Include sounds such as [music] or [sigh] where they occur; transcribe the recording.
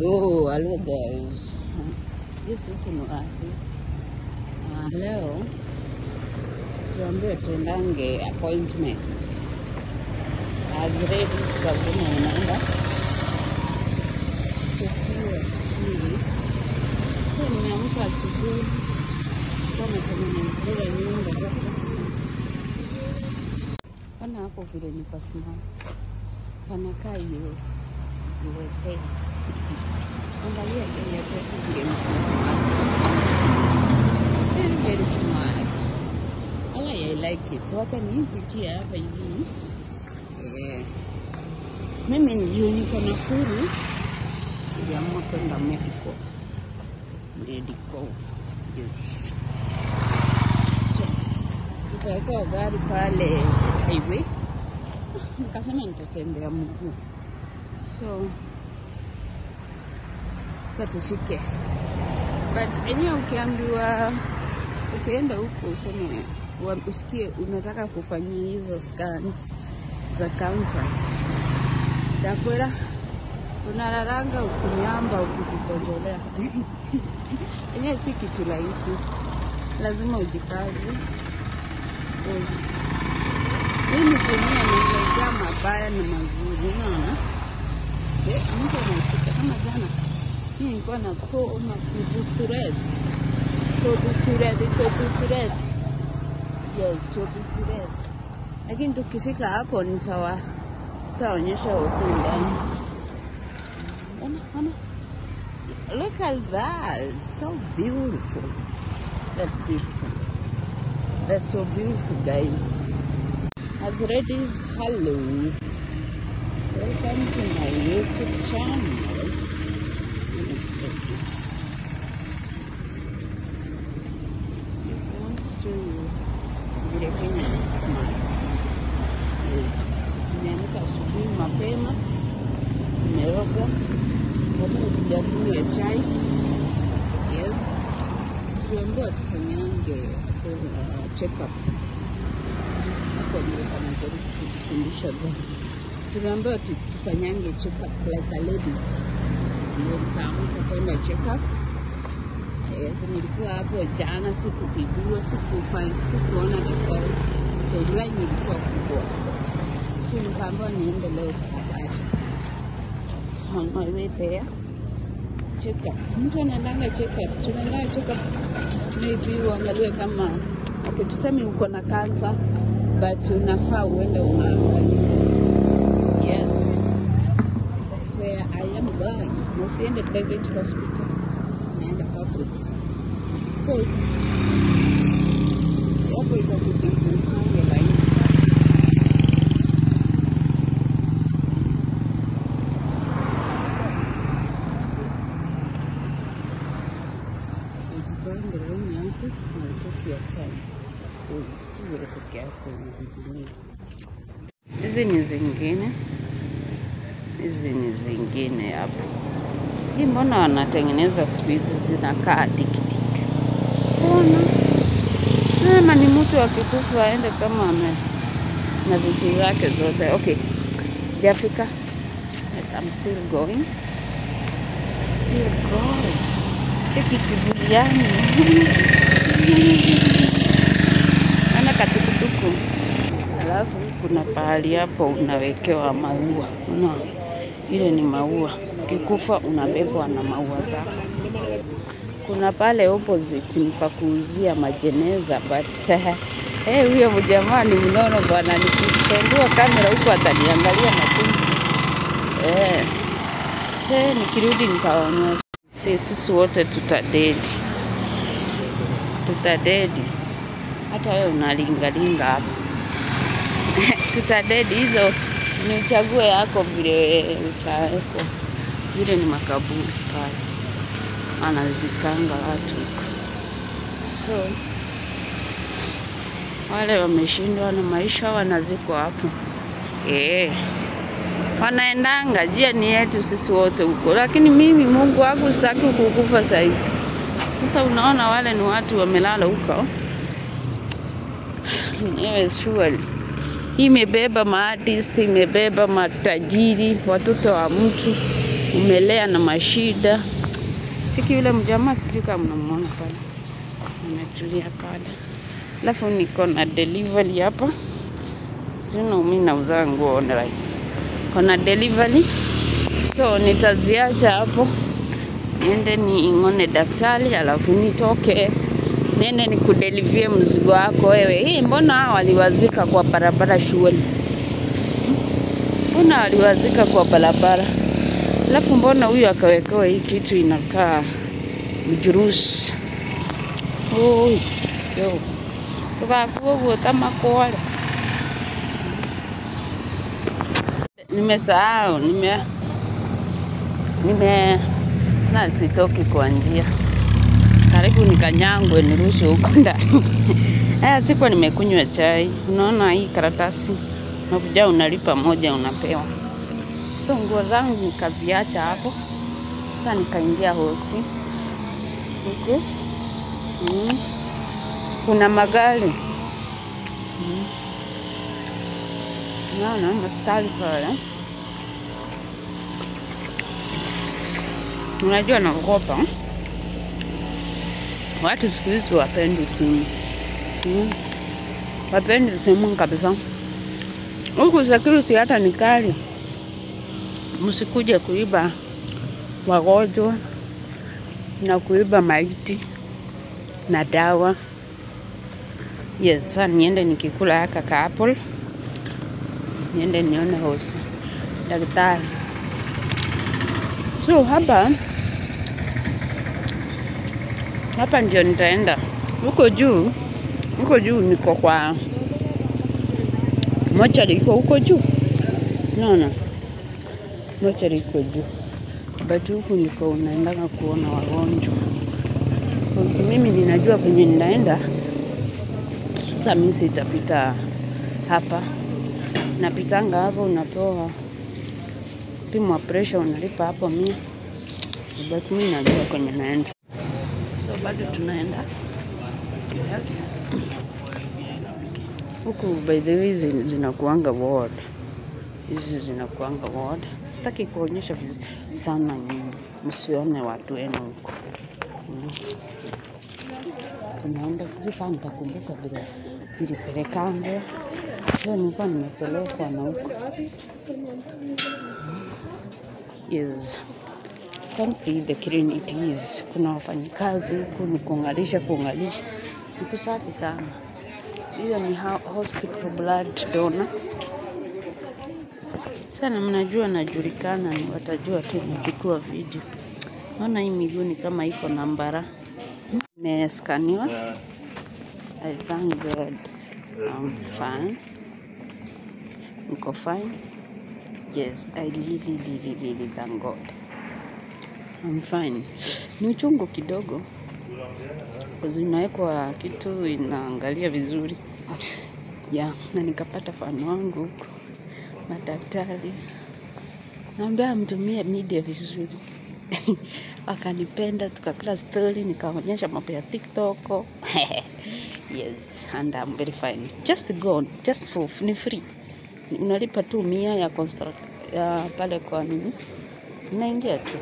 Oh, hello guys. This huku ni wapi? Ah, leo tuambiwe tuendange appointment. As ladies lazima unaenda kukiwa hivi. So nimeamka asubuhi kama natengenezewa nyumba Ona hapo vile ni pasmart. Panakaa hiyo USA. Angalia Kenya kwetu vile ni pasmart. Very very smart. Wala I like it. Wacha niipitie hapa hivi. Eh. Mimi ndio niko Nakuru. Niliamua kwenda medical. Medical. Nikawekewa gari pale highway, [laughs] nikasema nitatembea mguu. So sasa tufike, but enyewe ukiambiwa, ukienda huko useme usikie unataka kufanyia hizo scans za counter, takwera unalalanga ukunyamba ukikujolea [laughs] enyewe si kitu rahisi, lazima ujikazi. Mimi kunia ni dunia imejaa mabaya na mazuri, unaona? Eh, mtu anafika kama jana nilikuwa na toma tuduturet toduturet toduturet yes toduturet, lakini tukifika hapo nitawa sitaonyesha usi ndani. Ona, ona, look at that, so beautiful. That's beautiful. That's so beautiful, guys. As is hello. Welcome to my YouTube channel. Let's go. Yes, I want to show you vile Kenya smart. Nimeamka asubuhi mapema, nimeoga, nataka kujakunywa chai. Yes. Tufanyange check up tufanyange check up like a ladies, nikaamka kwenda check up. Yes, nilikuwa hapo jana, sikutibiwa, sikuona daktari, so line ilikuwa kubwa, so nikaambiwa niende leo saa tatu. On my way there check up. Mtu anaendanga check up, tunaendanga check up maybe uangalie kama okay, tuseme uko na kansa but unafaa uende unaangalia. Yes, that's where I am going. Na usiende private hospital, unaenda public. So hapo itabidi laini. Ujipange laini yako na your time. Usiwe peke yako unahudumia. Hizi ni zingine, hizi ni zingine hapo. Hii mbona wanatengeneza siku hizi zinakaa tikitiki? Mbona ama ni mtu akikufa aende kama ame na vitu zake zote. Okay, sijafika. Yes, I'm still going. I'm still going. Cheki kivuli yangu. [laughs] Ana katukutuku. Alafu kuna pahali hapo unawekewa maua. Unaona? Ile ni maua. Ukikufa unabebwa na maua zako. Kuna pale opposite ni pa kuuzia majeneza but [laughs] eh, huyo mjamaa ni mnono bwana, nikifungua kamera huko ataniangalia matusi. Eh, eh, nikirudi nitaonyesha. Si- Sisi wote tutadedi, tutadedi. Hata wewe unalingalinga hapo [laughs] tutadedi. Hizo ni uchague yako vile utawekwa. Zile ni makaburi pale. Anazikanga watu huko. So wale wameshindwa na maisha wanazikwa hapo eh, wanaendanga. Jia ni yetu sisi wote huko, lakini mimi Mungu wangu sitaki kukufa saizi. Sasa unaona wale ni watu wamelala huko, enyewe surely imebeba maartist, imebeba matajiri, watoto wa mtu umelea na mashida. Siki yule mjamaa, sijui kama mnamwona pale, ametulia pale. Alafu niko na delivery hapa, sina mimi nauza nguo online, kona delivery, so nitaziacha hapo niende niing'one daktari, alafu nitoke niende nikudelivie mzigo wako wewe. Hii mbona waliwazika kwa barabara shule? Mbona waliwazika kwa barabara? Alafu mbona huyu akawekewa hii kitu inakaa mjurusi? Tamakwale. Nimesahau, nime nime na sitoki kwa njia, karibu nikanyangwe niruhusu huko ndani. Haya, [laughs] sikuwa nimekunywa chai. Unaona hii karatasi, unakuja unalipa moja unapewa. So nguo zangu nikaziacha hapo, sasa nikaingia hosi huku. Mm. Kuna magari mm. Naona mstari pale Unajua, naogopa watu siku hizi wapendi simu mm. Wapendi simu kabisa. Huku security hata ni kali, msikuje kuiba wagonjwa na kuiba maiti na dawa. Yes, sasa niende nikikula haka ka apple, niende nione hosi daktari. So hapa hapa ndio nitaenda. Huko juu, huko juu niko kwa mochari, iko huko juu, naona mochari iko juu, but huku niko unaendaga kuona wagonjwa. Cause mimi ninajua kwenye ninaenda sasa. Mimi sitapita hapa, napitanga hapo, unapewa pimwa pressure, unalipa hapo mia, but mimi najua kwenye naenda so bado tunaenda yes. Huku by the way zi- zinakuanga ward, hizi zinakuanga ward. Sitaki kuonyesha sana nyinyi, msione watu wenu huko Mm. Tunaenda, sijui kama nitakumbuka vile nilipelekanga. Leo nilikuwa nimepelekwa na huko yes. Come see the clean it is. Kuna wafanyikazi huku ni kung'alisha kung'alisha, ni kusafi sana. Hiyo ni ho- hospital blood donor sana, mnajua najulikana, watajua tu nikitua video. Naona hii miguu ni kama iko na mbara, imeskaniwa. I thank God I'm fine, niko fine. Yes, I really, really, really thank God. I'm fine. Ni uchungu kidogo, zinawekwa kitu inaangalia vizuri ya yeah. na nikapata fano wangu huko, madaktari. Naambia mtumie media vizuri. [laughs] Akanipenda, tukakula story, nikaonyesha mambo ya TikTok. [laughs] Yes, and I'm very fine. Just go, just for ni free, unalipa tu mia ya ya pale kwa nini, unaingia tu